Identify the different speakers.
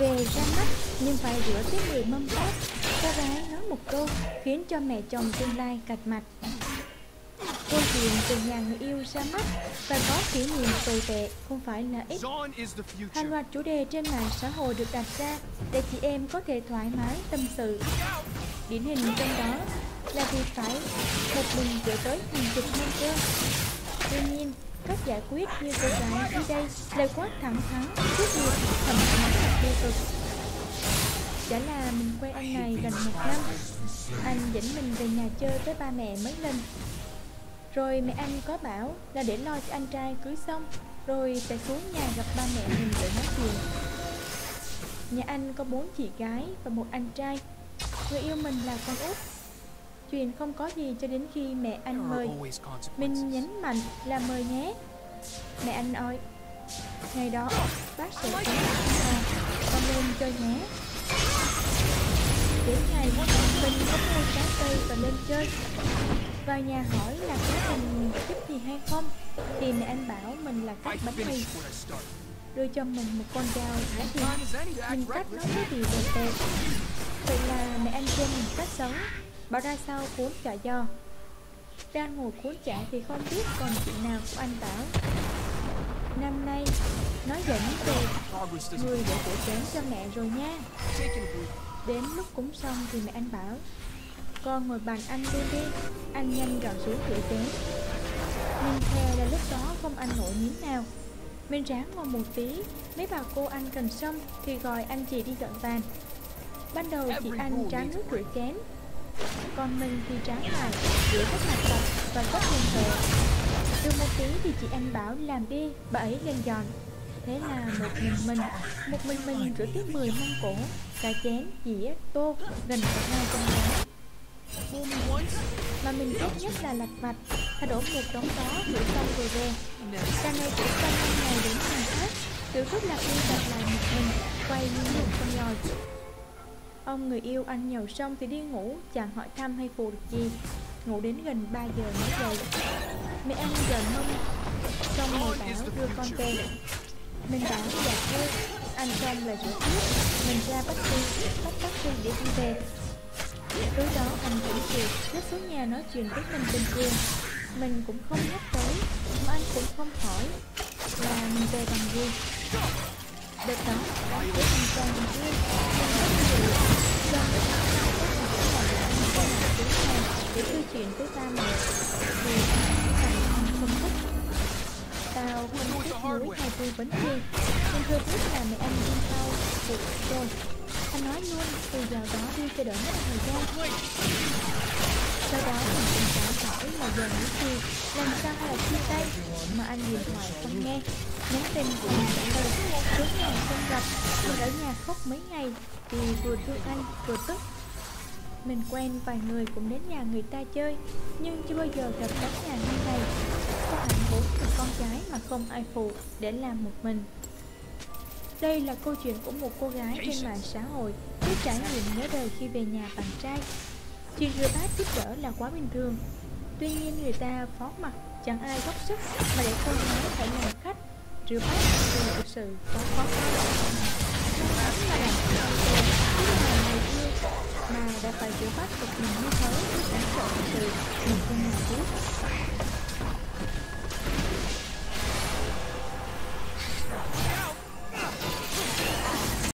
Speaker 1: về ra mắt nhưng phải rửa tới 10 mâm bát. Cô gái nói một câu khiến cho mẹ chồng tương lai cạch mặt. Câu chuyện từ nhà người yêu ra mắt và có kỷ niệm tồi tệ không phải là ít. Hàng loạt chủ đề trên mạng xã hội được đặt ra để chị em có thể thoải mái tâm sự. Điển hình trong đó là việc phải một mình chở tới hàng chục năm cơ. Tuy nhiên, cách giải quyết như cô gái dưới đây lại quá thẳng thắn, quyết liệt, thậm chí là tiêu cực. Chả là mình quen anh này gần một năm Anh dẫn mình về nhà chơi với ba mẹ mấy lần. Rồi mẹ anh có bảo là để lo cho anh trai cưới xong Rồi sẽ xuống nhà gặp ba mẹ mình để nói chuyện. Nhà anh có bốn chị gái và một anh trai. Người yêu mình là con út. Chuyện không có gì cho đến khi mẹ anh mời. mình nhấn mạnh là mời nhé. Mẹ anh nói Ngày đó bác sẽ có à, con lên chơi nhé. Đến ngày mình có mua trái cây và lên chơi. Vào nhà hỏi là có cần giúp gì hay không Thì mẹ anh bảo mình là cắt bánh mì. Đưa cho mình một con dao thái thịt Mình cắt nó với điều đẹp đẹp Vậy là mẹ anh kêu mình cắt sống Bảo ra sau cuốn chả giò Đang ngồi cuốn chả thì không biết còn chuyện nào của anh bảo. Năm nay, nói dẫn về người để rửa chén cho mẹ rồi nha. Đến lúc cúng xong thì mẹ anh bảo, Con ngồi bàn anh đi đi, Anh nhanh gọn xuống rửa chén Nhưng theo là lúc đó không ăn nổi miếng nào. Mình ráng ngồi một tí, Mấy bà cô anh cần xong Thì gọi anh chị đi dọn bàn. Ban đầu chị anh tráng nước rửa chén còn mình thì tráng lại Rửa các mặt tập và các hiền tệ Được một tí thì chị anh bảo làm đi Bà ấy lên dọn Thế là một mình mình Một mình mình rửa tiếp 10 mông cổ Cả chén, dĩa, tô Gần cả hai con
Speaker 2: gái
Speaker 1: Mà mình ghét nhất là lặt vặt thay đổ một đống đó rửa xong rồi về. Càng ngày chỉ quanh năm ngày đến ngày khác Tiểu thuốc lặp đi gặp lại một mình Quay như một con lòi Ông người yêu ăn nhậu xong thì đi ngủ Chẳng hỏi thăm hay phụ được gì. Ngủ đến gần 3 giờ mới dậy Mẹ ăn giờ mông. Xong rồi bảo đưa con về. Mình bảo dạ thôi Ăn xong là rửa tiếp Mình ra bắt taxi Bắt taxi để đi về. Tối đó anh cũng chịu Lết xuống nhà nói chuyện với mình bình thường. Mình cũng không nhắc tới Mà anh cũng không hỏi Là mình về bằng gì Đợt đó Với anh con mình yêu rất nhiều Trong đó Có một cái là anh không là tiếng này Để thư chuyện với ta mà Vì anh anh không thích Tao không thích lối hay tư vấn gì Nhưng thưa biết là mẹ anh đi sau được rồi Anh nói luôn từ giờ đó đi cho đỡ mất thời gian Sau đó mình là giờ nghĩ gì Làm sao là chia tay? Mà anh điện thoại không nghe. Nhắn tin cũng trả lời Đến ngày không gặp Mình ở nhà khóc mấy ngày. Vì vừa thương anh vừa tức. Mình quen vài người cũng đến nhà người ta chơi Nhưng chưa bao giờ gặp các nhà như này. Có hạnh phúc và con gái mà không ai phụ để làm một mình. Đây là câu chuyện của một cô gái trên mạng xã hội Biết trải nghiệm nhớ đời khi về nhà bạn trai. Chuyện rửa bát giúp đỡ là quá bình thường Tuy nhiên người ta phó mặt chẳng ai góp sức Mà để con gái phải làm khách. Rượu bát thì thực sự có khó khăn. May mắn là làm khách mà đã phải rửa bát một mình như thế Thì đáng sợ thực sự Mình không làm biết